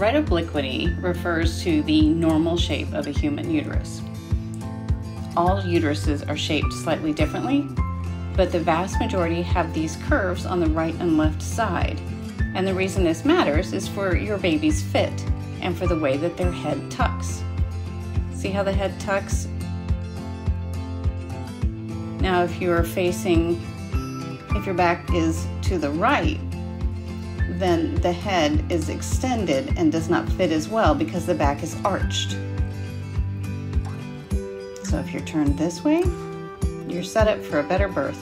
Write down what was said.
Right obliquity refers to the normal shape of a human uterus. All uteruses are shaped slightly differently, but the vast majority have these curves on the right and left side. And the reason this matters is for your baby's fit and for the way that their head tucks. See how the head tucks? Now, if you're facing, if your back is to the right, then the head is extended and does not fit as well because the back is arched. So if you're turned this way, you're set up for a better birth.